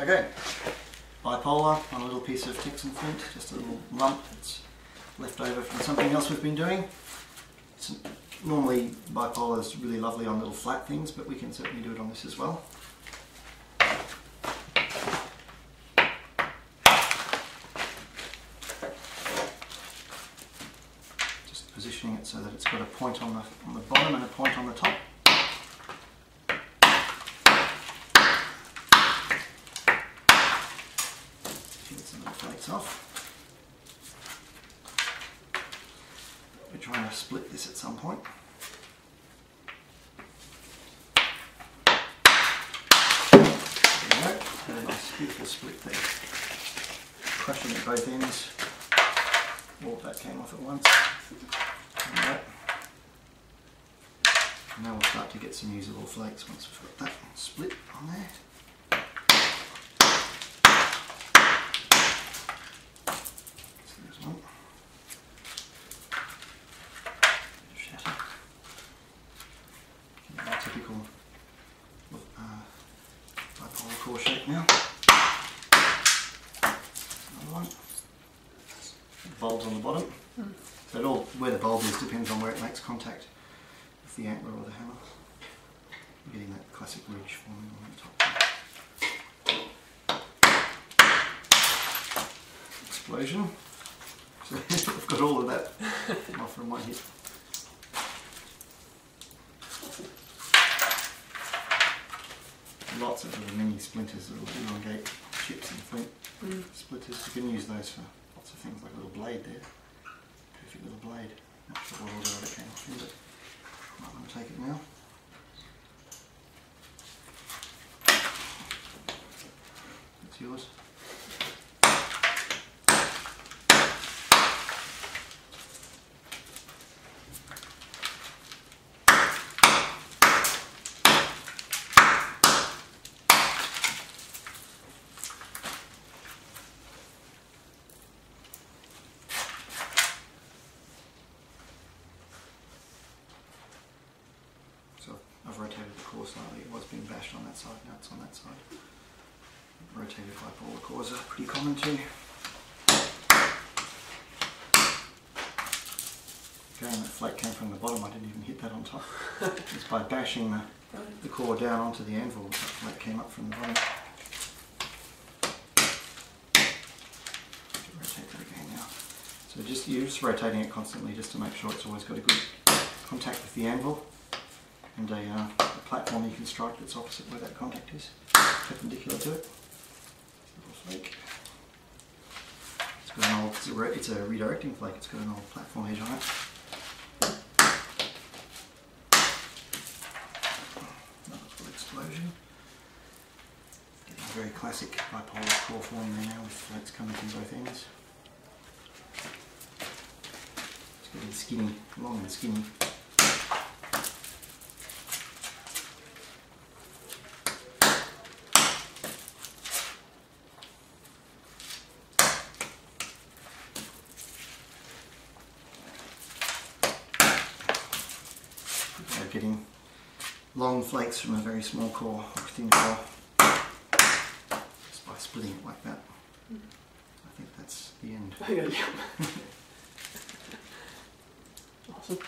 Okay, bipolar on a little piece of Texan flint, just a little lump that's left over from something else we've been doing. It's, normally bipolar is really lovely on little flat things, but we can certainly do it on this as well. Just positioning it so that it's got a point on the, on the bottom and a point on the top. Get some little flakes off. We're trying to split this at some point. There we go. A nice beautiful split there. Crushing at both ends. All of that came off at once. And now we'll start to get some usable flakes once we've got that split on there. So there's one. Shatter. My typical uh, bipolar core shape now. Another one. Bulbs on the bottom. So it all, where the bulb is depends on where it makes contact with the antler or the hammer. You're getting that classic ridge forming on the top. Explosion. So I've got all of that off from my hip. Lots of little mini splinters, little elongate chips and flint mm. splitters. You can use those for lots of things, like a little blade there. Perfect little blade. Not sure what order it came off in, but I might want to take it now. It's yours. So I've rotated the core slightly. It was being bashed on that side, now it's on that side. Rotated bipolar cores are pretty common too. Again, that flake came from the bottom, I didn't even hit that on top. it's by bashing the, the core down onto the anvil that flake came up from the bottom. Rotate that again now. So just you're just rotating it constantly just to make sure it's always got a good contact with the anvil and a, uh, a platform you can strike that's opposite where that contact is, perpendicular to it. Flake. It's got an old, it's a, it's a redirecting flake, it's got an old platform edge on it. Another explosion. Getting a very classic bipolar core form there now with flakes coming from both ends. It's getting skinny, long and skinny. Getting long flakes from a very small core or thin core just by splitting it like that. I think that's the end. Awesome.